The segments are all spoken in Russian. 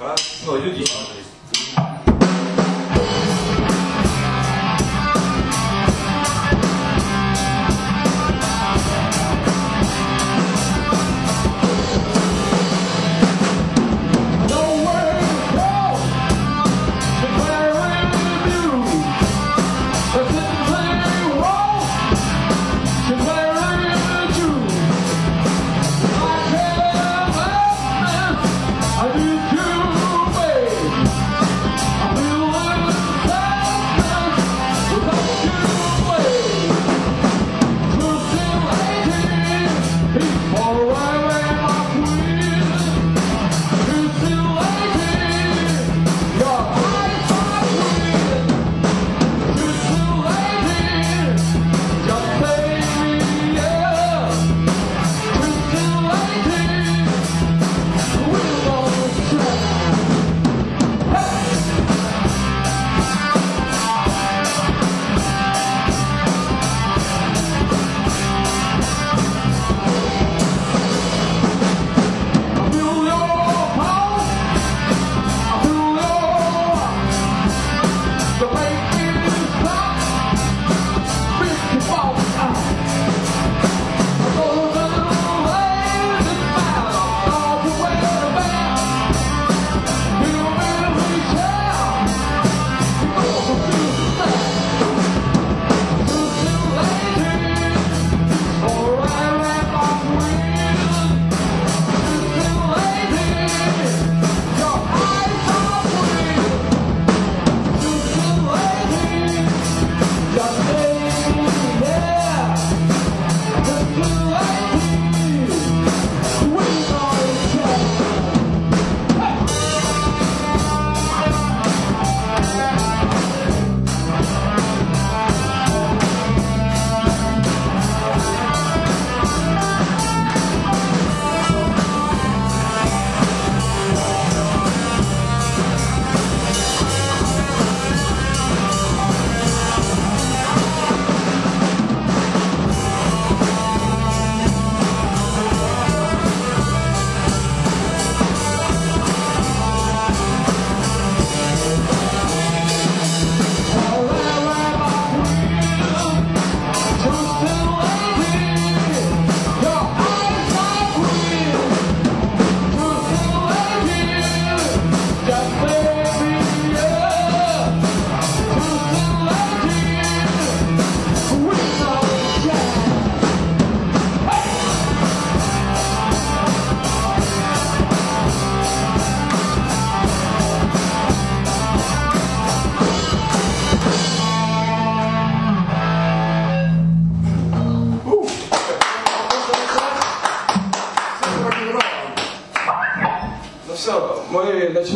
啊，那我就你。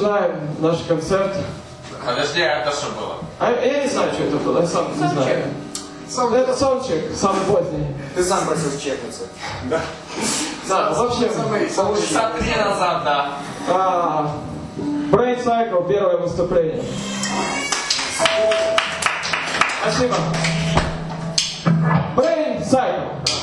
Начинаем наш концерт. Подожди, а это что было? А я не знаю, что это было, я сам не знаю. Сам, это саундчек, самый поздний. Ты сам просил чекнуться. Да, в общем, Часа три назад, да. а, Brain Cycle, первое выступление. Спасибо. Brain Cycle.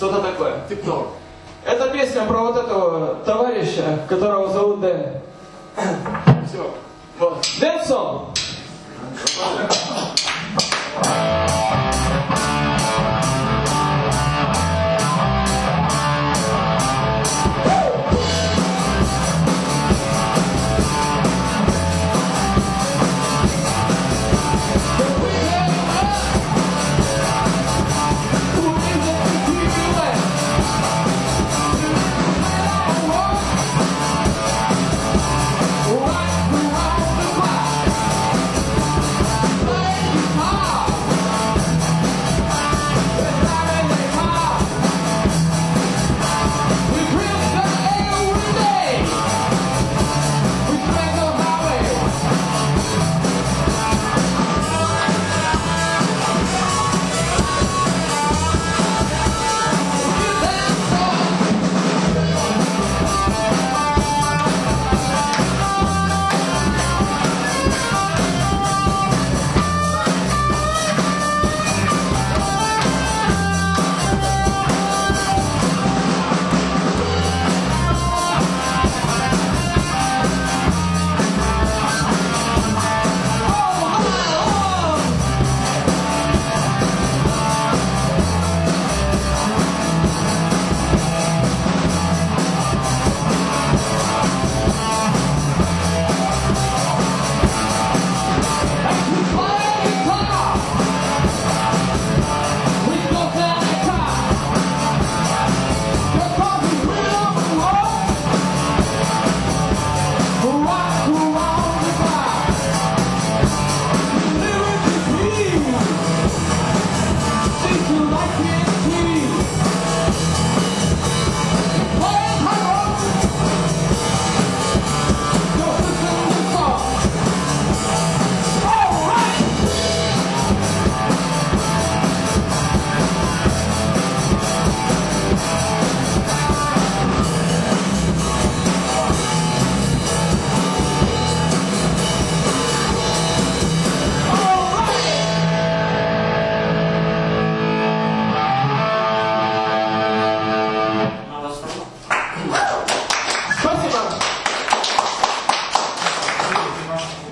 Что-то такое. Тип-топ. Это песня про вот этого товарища, которого зовут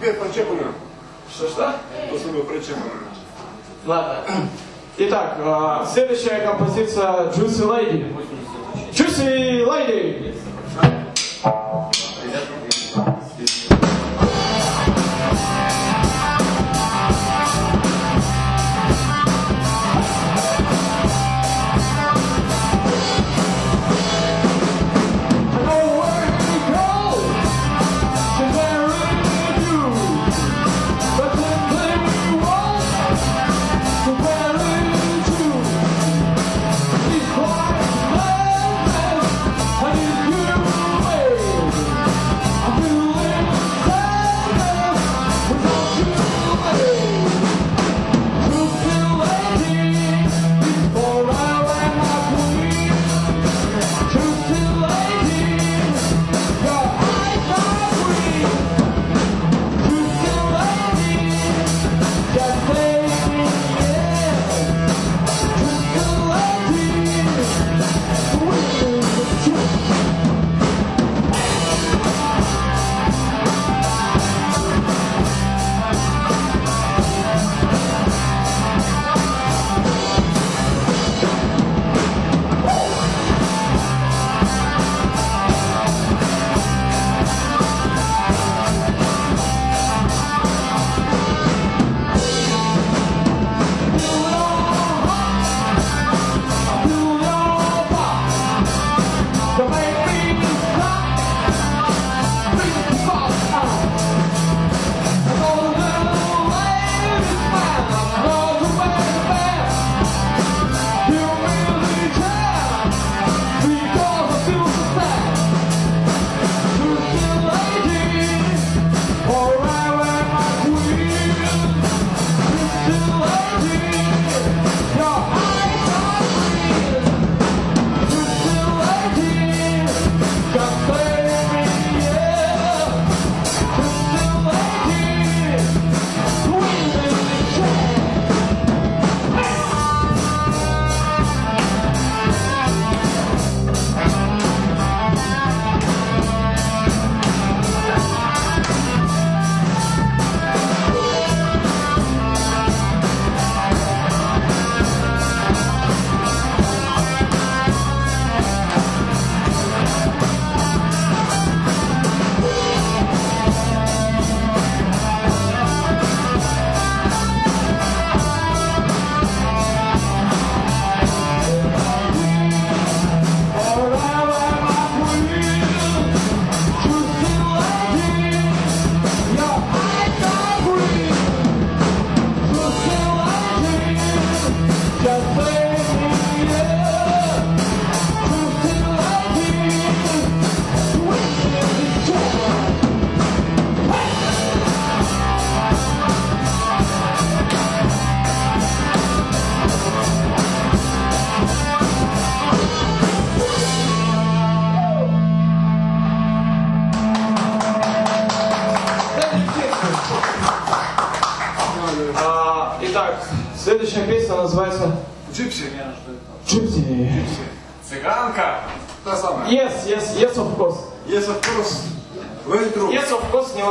Теперь прочекано. Что-что? Этого прочекано. Ладно. Итак, э, следующая композиция Juicy Lady. Juicy Lady!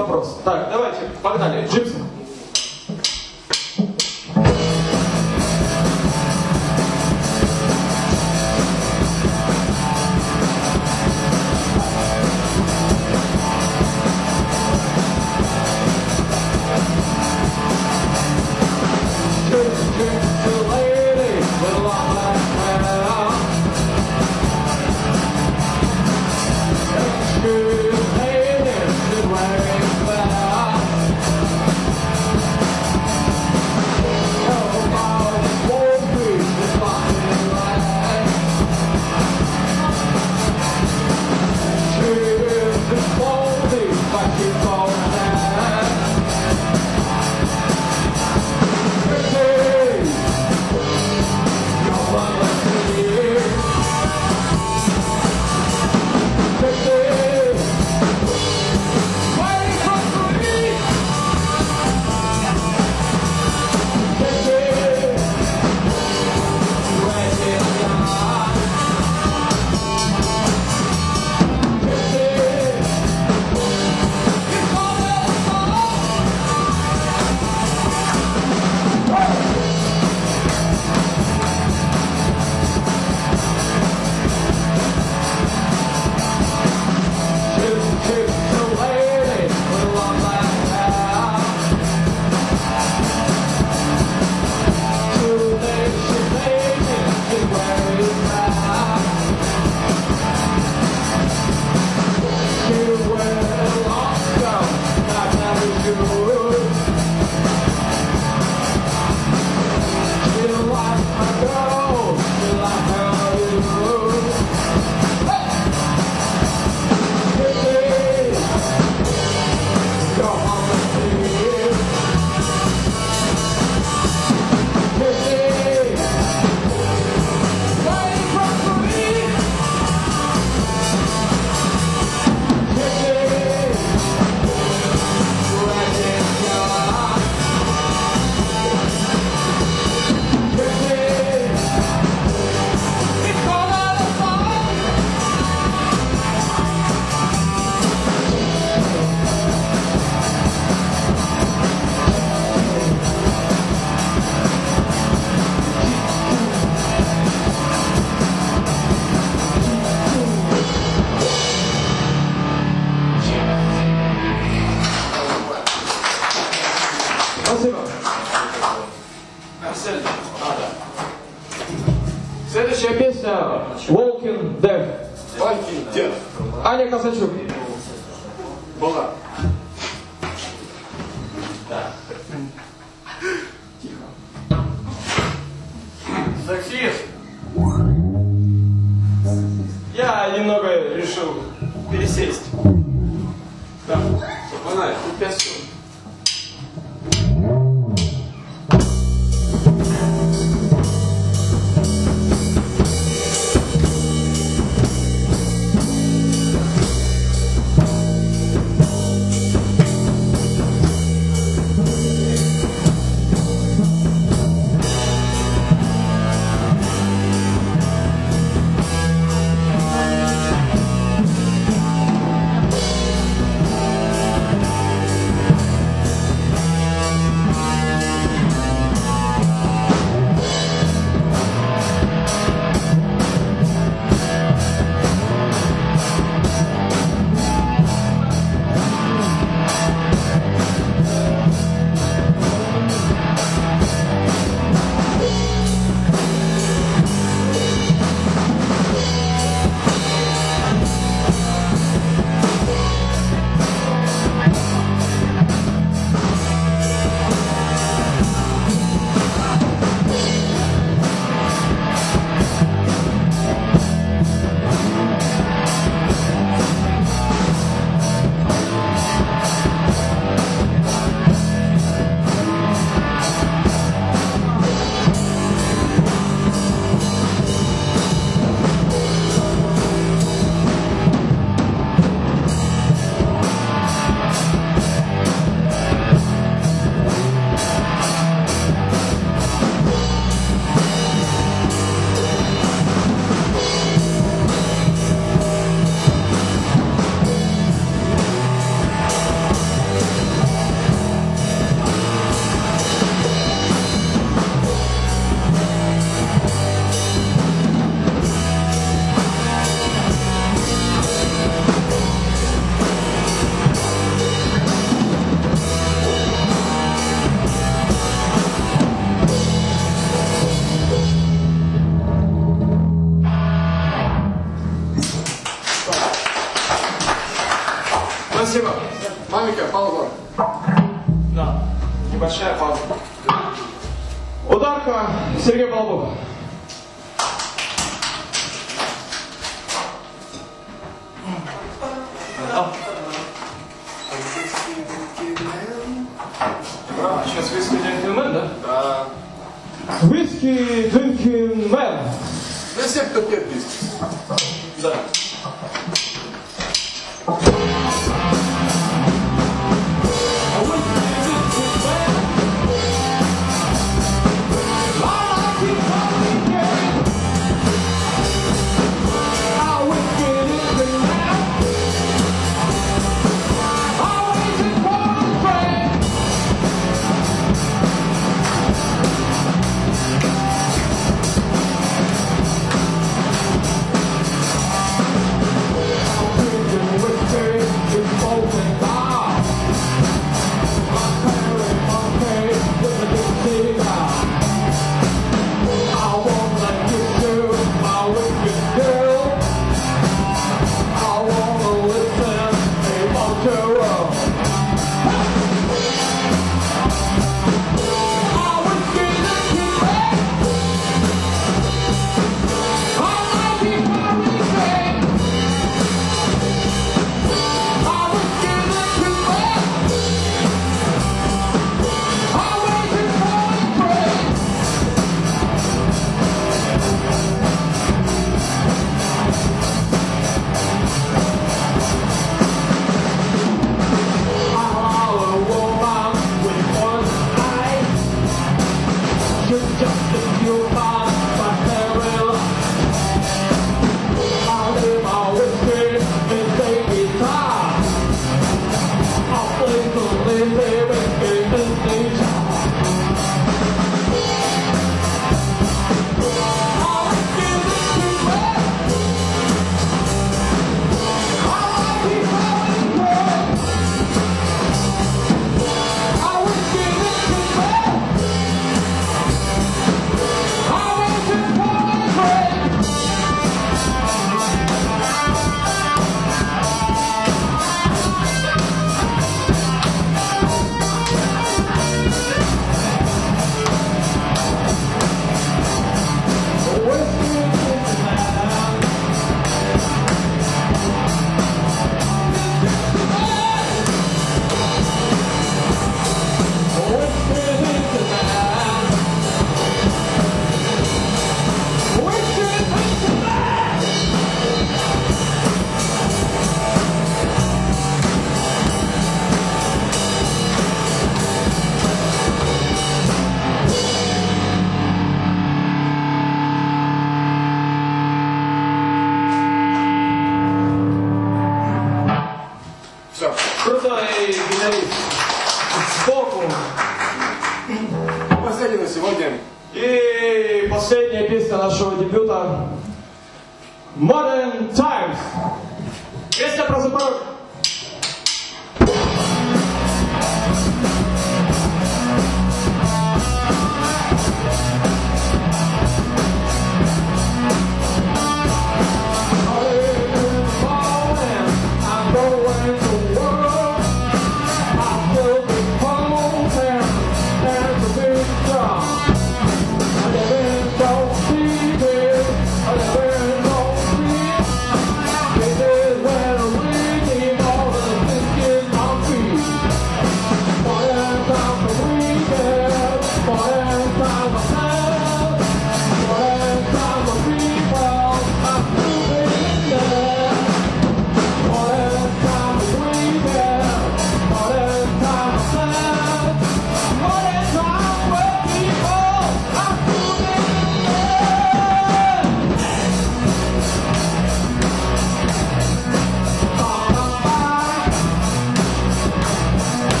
Вопрос. Так, давайте, погнали. Gypsy. Пересесть. Да. Небольшая пауза. Ударка Сергей Балабов. А, сейчас виски Джентльмен, да? Да. Виски Джентльмен. Для всех, кто пьет виски. Да. Последняя песня нашего дебюта Modern Times. Песня про Запорожье.